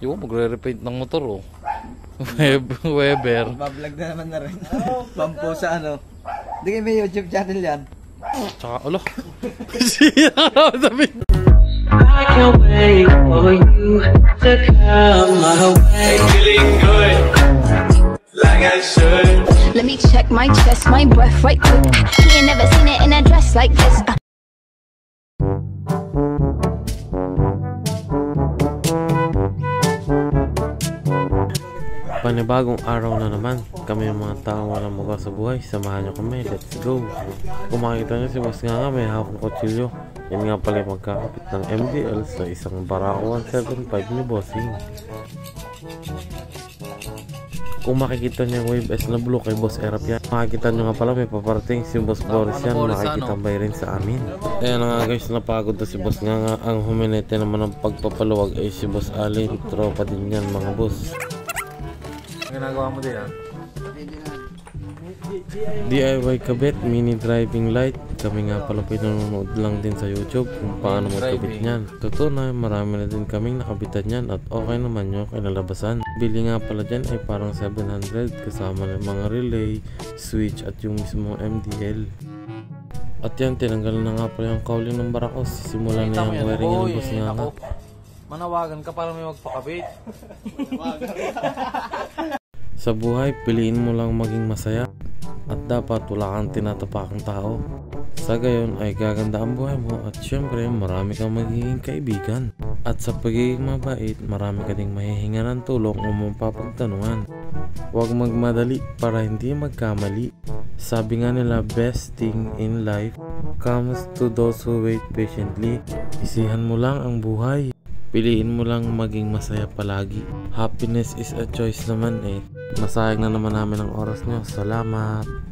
Yung magre-repaint ng motor oh. Web, Weber. Bablog na naman na rin. Pampo sa ano. Hindi kayo may YouTube channel yan. Tsaka. Siya ka David. I can't wait for you to come my way. feeling good, like I should. Let me check my chest, my breath right quick. He ain't never seen it in a dress like this. Uh. Panibagong araw na naman. Kami yung mga taong walang muka sa buhay. Samahan nyo kami. Let's go. Kung makikita nyo si Boss nga nga may hapong kutsilyo. Yan nga pala yung magkakapit ng MDL sa isang Barako 175 ni Bossing. Kung makikita yung Wave S na blue kay Boss Erap yan, makikita nyo nga pala may paparating si Boss Boris yan, makikitambay rin sa amin. Kaya na nga guys, napagod na si Boss nga nga. Ang huminete naman ng pagpapaluwag ay si Boss Alin. Tropa din yan mga boss. Ginagawa mo din ah. DIY kabit, mini driving light. Kami nga pala pinanonood lang din sa YouTube kung paano magkabit niyan. Totoo na, marami na din kaming nakabitan yan at okay naman yung kinalabasan. Bili nga pala dyan ay parang 700 kasama ng mga relay, switch at yung mismong MDL. At yan, tinanggal na nga pala yung cowling ng barakos. Simulan na yung wiring ng boss nga nga. Manawagan ka para may magpakabit. Sa buhay, piliin mo lang maging masaya at dapat wala kang tinatapakang tao. Sa gayon ay gaganda ang buhay mo at syempre marami kang magiging kaibigan. At sa pagiging mabait, marami ka ding mahihinga ng tulong o mapapagtanungan. Huwag magmadali para hindi magkamali. Sabi nga nila, best thing in life comes to those who wait patiently. Isihan mo lang ang buhay. Piliin mo lang maging masaya palagi. Happiness is a choice naman eh. Masayang na naman namin ang oras nyo. Salamat.